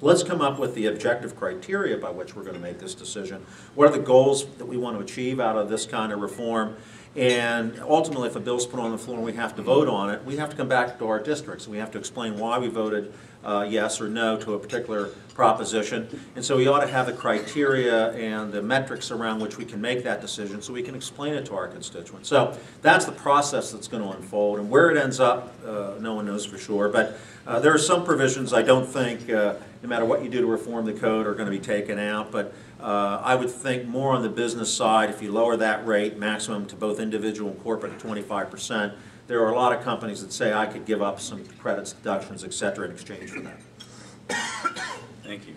Let's come up with the objective criteria by which we're going to make this decision. What are the goals that we want to achieve out of this kind of reform? And ultimately, if a bill's put on the floor and we have to vote on it, we have to come back to our districts. and We have to explain why we voted uh, yes or no to a particular proposition. And so we ought to have the criteria and the metrics around which we can make that decision so we can explain it to our constituents. So that's the process that's going to unfold. And where it ends up, uh, no one knows for sure. But uh, there are some provisions I don't think, uh, no matter what you do to reform the code, are going to be taken out. But uh, I would think more on the business side, if you lower that rate maximum to both individual and corporate at 25%, there are a lot of companies that say I could give up some credits, deductions, et cetera, in exchange for that. Thank you.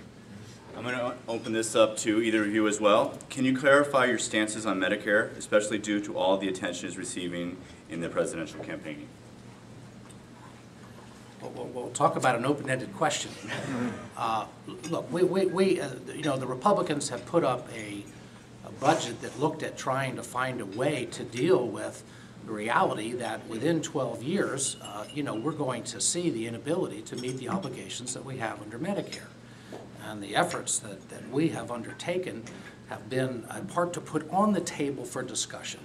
I'm going to open this up to either of you as well. Can you clarify your stances on Medicare, especially due to all the attention it's receiving in the presidential campaign? We'll- We'll, we'll talk about an open-ended question. Uh, Look, we, we, we, uh, you know, the Republicans have put up a, a budget that looked at trying to find a way to deal with the reality that within 12 years, uh, you know, we're going to see the inability to meet the obligations that we have under Medicare. And the efforts that, that we have undertaken have been a part to put on the table for discussion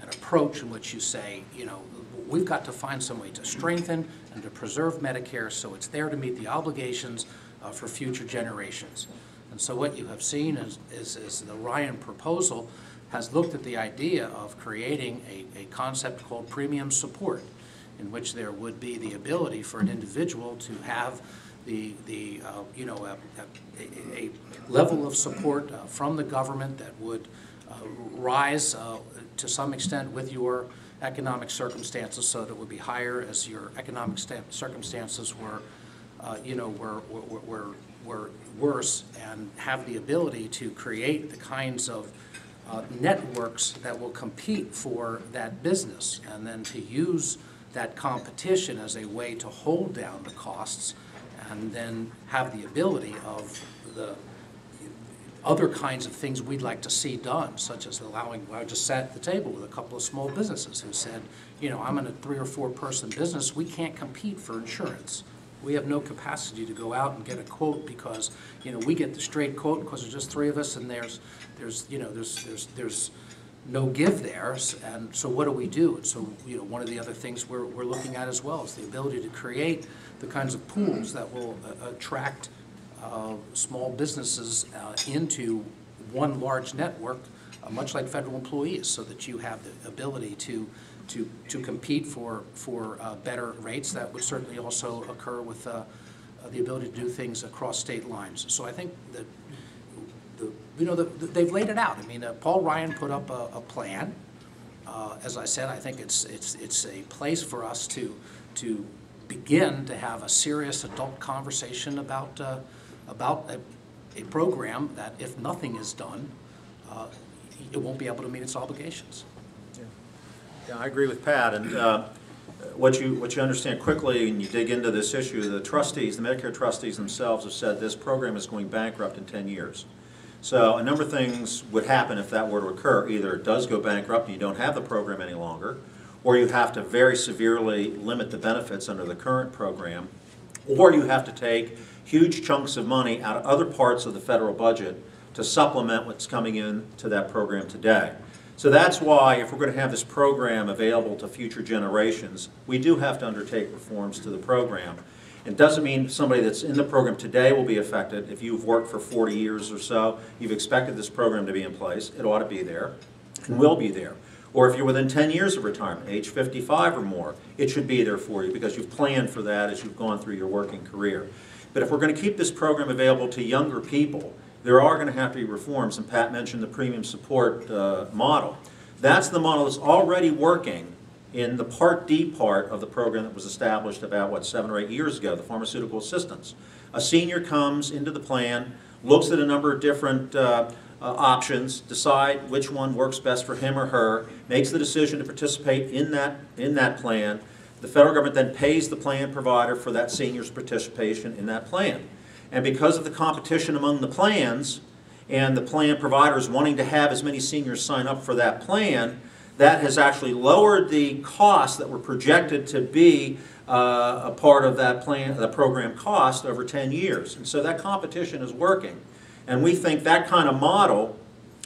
an approach in which you say, you know, we've got to find some way to strengthen and to preserve Medicare so it's there to meet the obligations uh, for future generations. And so what you have seen is, is, is the Ryan proposal has looked at the idea of creating a, a concept called premium support, in which there would be the ability for an individual to have the, the, uh, you know, a, a, a level of support uh, from the government that would uh, rise uh, to some extent with your economic circumstances, so that it would be higher as your economic circumstances were, uh, you know, were, were, were, were worse, and have the ability to create the kinds of uh, networks that will compete for that business, and then to use that competition as a way to hold down the costs, and then have the ability of the other kinds of things we'd like to see done, such as allowing, I just sat at the table with a couple of small businesses who said, you know, I'm in a three or four person business, we can't compete for insurance. We have no capacity to go out and get a quote because, you know, we get the straight quote because there's just three of us and there's, there's, you know, there's, there's, there's no give there. And so what do we do? And so, you know, one of the other things we're, we're looking at as well is the ability to create the kinds of pools that will uh, attract uh, small businesses uh, into one large network, uh, much like federal employees, so that you have the ability to, to, to compete for, for uh, better rates. That would certainly also occur with uh, the ability to do things across state lines. So I think that, the, you know, the- they've laid it out. I mean, uh, Paul Ryan put up a, a plan. As I said, I think it's, it's, it's a place for us to, to begin to have a serious adult conversation about, about a, a program that if nothing is done, uh, it won't be able to meet its obligations. Yeah, I agree with Pat, and uh, what you, what you understand quickly, and you dig into this issue, the trustees, the Medicare trustees themselves have said this program is going bankrupt in 10 years. So a number of things would happen if that were to occur. Either it does go bankrupt and you don't have the program any longer, or you have to very severely limit the benefits under the current program, or you have to take huge chunks of money out of other parts of the federal budget to supplement what's coming in to that program today. So that's why, if we're going to have this program available to future generations, we do have to undertake reforms to the program. It doesn't mean somebody that's in the program today will be affected. If you've worked for 40 years or so, you've expected this program to be in place, it ought to be there, and will be there. Or if you're within 10 years of retirement, age 55 or more, it should be there for you because you've planned for that as you've gone through your working career. But if we're going to keep this program available to younger people, there are going to have to be reforms, and Pat mentioned the premium support uh, model. That's the model that's already working in the Part D part of the program that was established about, what, seven or eight years ago, the pharmaceutical assistance. A senior comes into the plan, looks at a number of different uh, uh, options, decide which one works best for him or her, makes the decision to participate in that, in that plan. The federal government then pays the plan provider for that senior's participation in that plan. And because of the competition among the plans, and the plan providers wanting to have as many seniors sign up for that plan, that has actually lowered the costs that were projected to be uh, a part of that plan, the program cost over 10 years. And so that competition is working. And we think that kind of model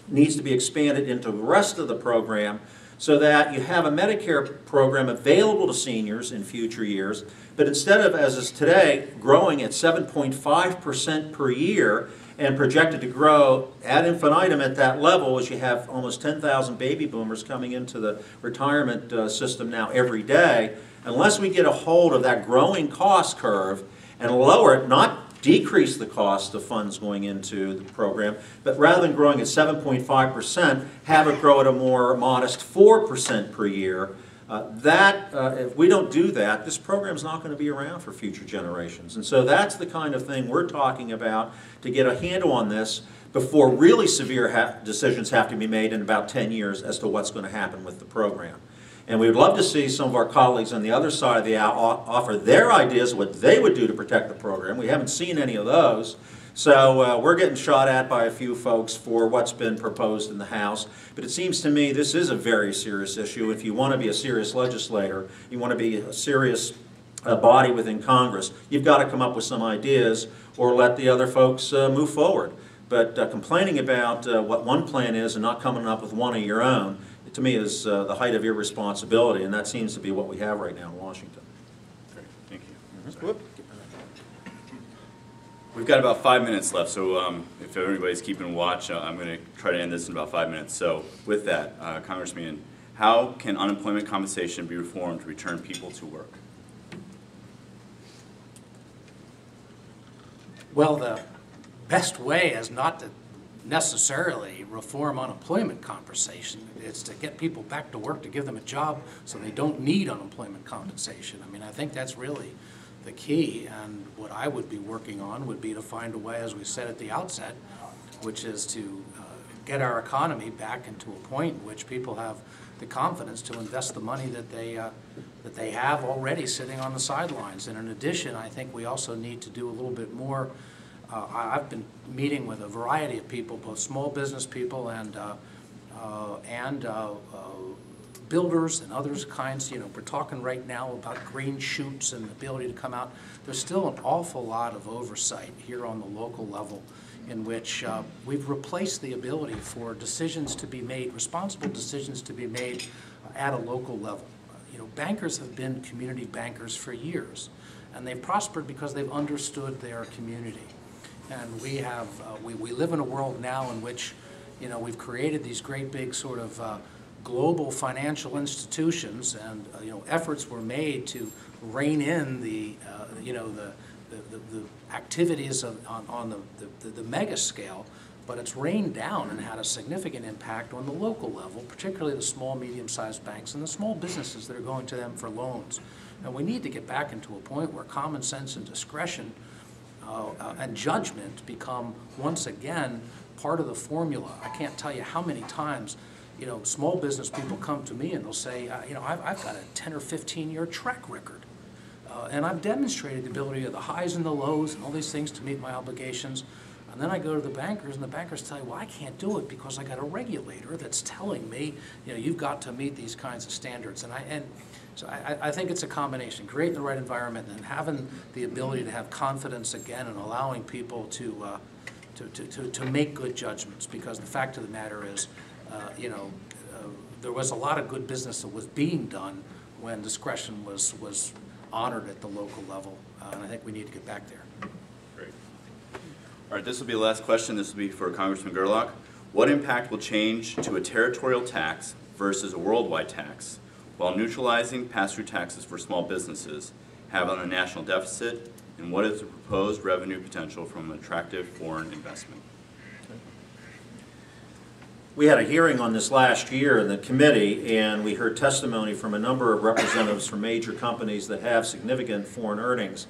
needs to be expanded into the rest of the program so that you have a Medicare program available to seniors in future years, but instead of, as is today, growing at 7.5% per year and projected to grow ad infinitum at that level as you have almost 10,000 baby boomers coming into the retirement uh, system now every day, unless we get a hold of that growing cost curve and lower it, not decrease the cost of funds going into the program, but rather than growing at 7.5%, have it grow at a more modest 4% per year. Uh, that, uh, if we don't do that, this program is not going to be around for future generations. And so that's the kind of thing we're talking about to get a handle on this before really severe ha decisions have to be made in about 10 years as to what's going to happen with the program. And we would love to see some of our colleagues on the other side of the aisle offer their ideas of what they would do to protect the program. We haven't seen any of those. So uh, we're getting shot at by a few folks for what's been proposed in the House. But it seems to me this is a very serious issue. If you want to be a serious legislator, you want to be a serious uh, body within Congress, you've got to come up with some ideas or let the other folks uh, move forward. But uh, complaining about uh, what one plan is and not coming up with one of your own to me is uh, the height of irresponsibility, and that seems to be what we have right now in Washington. Great, thank you. We've got about five minutes left, so um, if everybody's keeping watch, uh, I'm going to try to end this in about five minutes. So with that, uh, Congressman, how can unemployment compensation be reformed to return people to work? Well, the best way is not to necessarily reform unemployment compensation. It's to get people back to work, to give them a job so they don't need unemployment compensation. I mean, I think that's really the key. And what I would be working on would be to find a way, as we said at the outset, which is to uh, get our economy back into a point in which people have the confidence to invest the money that they, uh, that they have already sitting on the sidelines. And in addition, I think we also need to do a little bit more uh, I've been meeting with a variety of people, both small business people and, uh, uh, and uh, uh, builders and others kinds, you know, we're talking right now about green shoots and the ability to come out. There's still an awful lot of oversight here on the local level in which uh, we've replaced the ability for decisions to be made, responsible decisions to be made at a local level. You know, bankers have been community bankers for years, and they've prospered because they've understood their community. And we have, uh, we, we live in a world now in which, you know, we've created these great big sort of uh, global financial institutions and, uh, you know, efforts were made to rein in the, uh, you know, the, the, the, the activities of, on, on the, the, the mega scale, but it's rained down and had a significant impact on the local level, particularly the small, medium-sized banks and the small businesses that are going to them for loans. And we need to get back into a point where common sense and discretion uh, uh, and judgment become, once again, part of the formula. I can't tell you how many times, you know, small business people come to me and they'll say, uh, you know, I've, I've got a 10 or 15 year track record. Uh, and I've demonstrated the ability of the highs and the lows and all these things to meet my obligations. And then I go to the bankers, and the bankers tell you, well, I can't do it because I got a regulator that's telling me, you know, you've got to meet these kinds of standards. And I, and so I, I think it's a combination, creating the right environment and having the ability to have confidence again and allowing people to, uh, to, to, to, to make good judgments. Because the fact of the matter is, uh, you know, uh, there was a lot of good business that was being done when discretion was, was honored at the local level. Uh, and I think we need to get back there. Great. All right, this will be the last question. This will be for Congressman Gerlach. What impact will change to a territorial tax versus a worldwide tax while neutralizing pass-through taxes for small businesses have on a national deficit, and what is the proposed revenue potential from attractive foreign investment? we had a hearing on this last year in the committee, and we heard testimony from a number of representatives from major companies that have significant foreign earnings,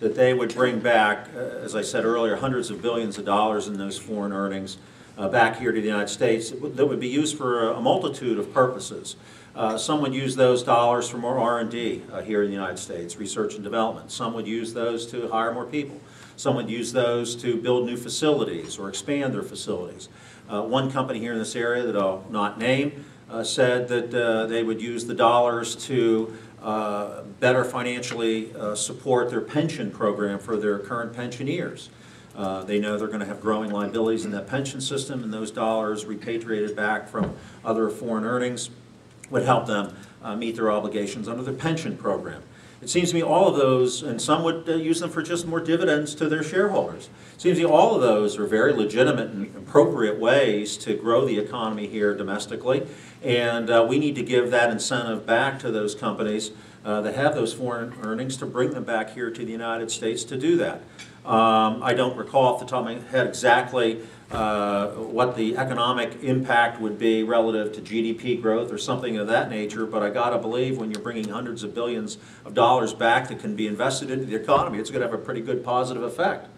that they would bring back, uh, as I said earlier, hundreds of billions of dollars in those foreign earnings uh, back here to the United States that would be used for a multitude of purposes. Uh, Some would use those dollars for more R&D uh, here in the United States, research and development. Some would use those to hire more people. Some would use those to build new facilities or expand their facilities. Uh, One company here in this area that I'll not name uh, said that uh, they would use the dollars to uh, better financially support their pension program for their current pensioners. Uh, They know they're going to have growing liabilities in that pension system, and those dollars repatriated back from other foreign earnings would help them uh, meet their obligations under their pension program. It seems to me all of those, and some would uh, use them for just more dividends to their shareholders. It seems to me all of those are very legitimate and appropriate ways to grow the economy here domestically. And uh, we need to give that incentive back to those companies uh, that have those foreign earnings to bring them back here to the United States to do that. Um, I don't recall off the top of my head exactly uh, what the economic impact would be relative to GDP growth or something of that nature, but I gotta believe when you're bringing hundreds of billions of dollars back that can be invested into the economy, it's gonna have a pretty good positive effect.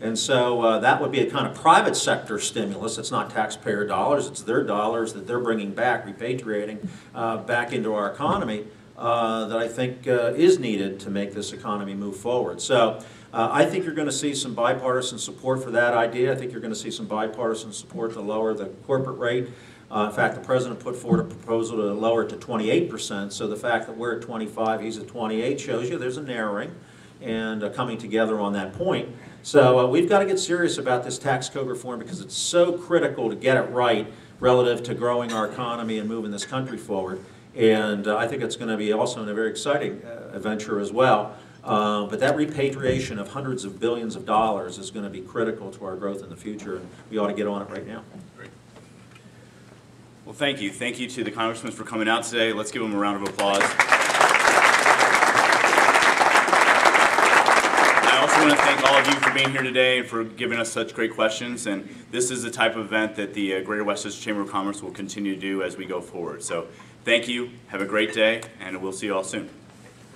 And so uh, that would be a kind of private sector stimulus. It's not taxpayer dollars, it's their dollars that they're bringing back, repatriating uh, back into our economy uh, that I think uh, is needed to make this economy move forward. So uh, I think you're going to see some bipartisan support for that idea. I think you're going to see some bipartisan support to lower the corporate rate. Uh, in fact, the president put forward a proposal to lower it to 28%. So the fact that we're at 25, he's at 28 shows you there's a narrowing and uh, coming together on that point. So uh, we've got to get serious about this tax code reform because it's so critical to get it right relative to growing our economy and moving this country forward. And uh, I think it's going to be also a very exciting uh, adventure as well. Uh, But that repatriation of hundreds of billions of dollars is going to be critical to our growth in the future, and we ought to get on it right now. Great. Well, thank you. Thank you to the congressmen for coming out today. Let's give them a round of applause. I also want to thank all of you for being here today and for giving us such great questions. And this is the type of event that the uh, Greater West Chester Chamber of Commerce will continue to do as we go forward. So thank you, have a great day, and we'll see you all soon.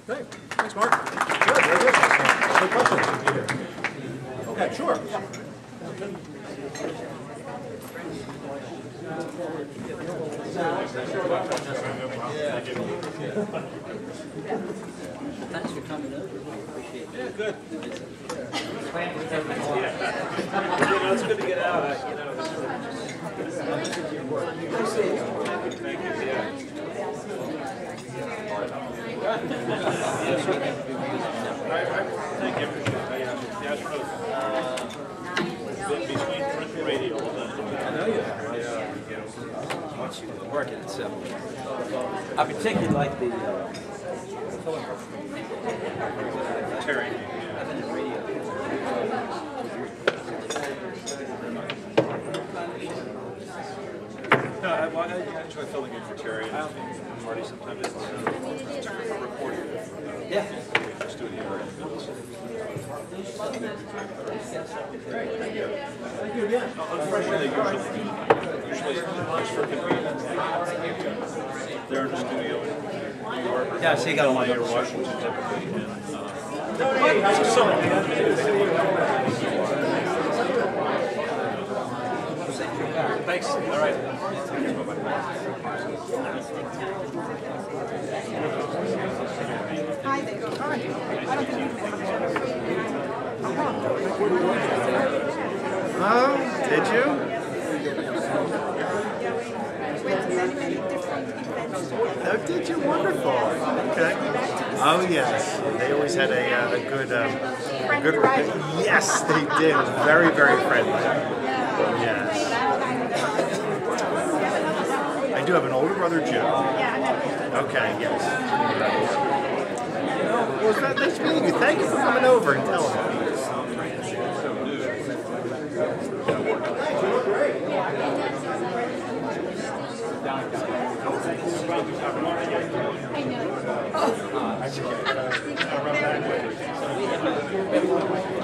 Great, thanks, Mark. Good, very good. Any questions? Okay, sure. Thanks for coming over. Appreciate it. Yeah, Good. you know, it's good to get out, you know. Thank you. Uh. I particularly like the, uh, Terry. I've been in radio. No, I, well, Enjoy filling in for Terry and Marty sometimes. It's, uh, it's a great reporting. Yeah. The studio. Unfortunately, usually, usually just for convenience. They're in the studio in New York. Yeah, so you got a lot of Washington typically, and, uh, a Thanks, all right. Oh, did you? with many, many different events together. Oh, did you? Wonderful. Okay. Oh, yes. They always had a, uh, a good, um, good. Yes, they did. Very, very friendly. Yes. I do have an older brother, Joe. Yeah, I know. Okay. Yes. Well, it's not nice meeting you. Thank you for coming over and telling me. I oh. *laughs*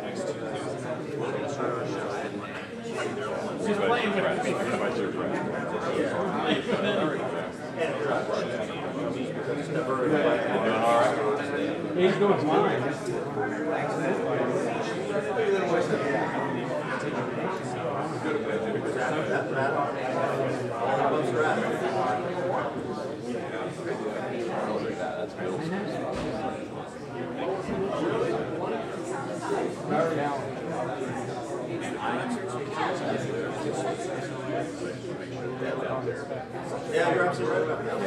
She's playing with He's doing fine. Yeah, you're absolutely right about that.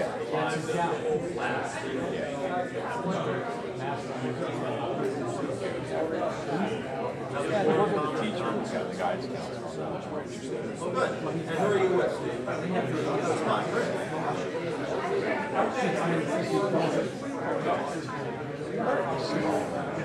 Good. And who are you with? That's fine, great.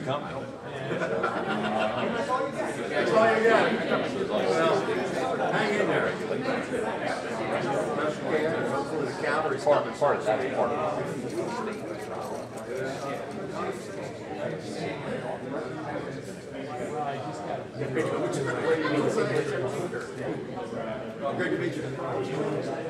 good company. Hang in there. Part, part that's part of. Great to meet you.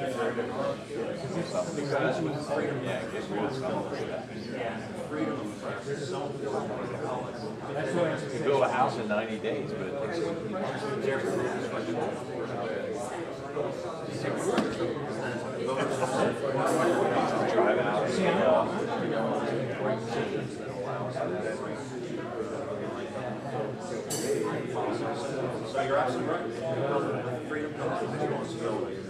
You build a house in ninety days, but it takes. You. So you're absolutely right. Freedom comes with responsibility.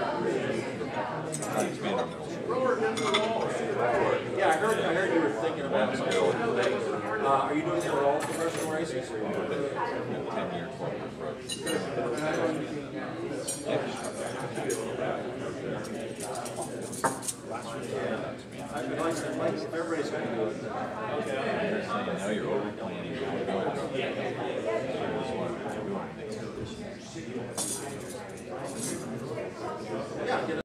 Yeah, I heard, I heard you were thinking about something. Uh, are you doing it for all professional races? or you doing it- be nice, I'd like, if everybody's gonna do it. Now you're over planning. Yeah.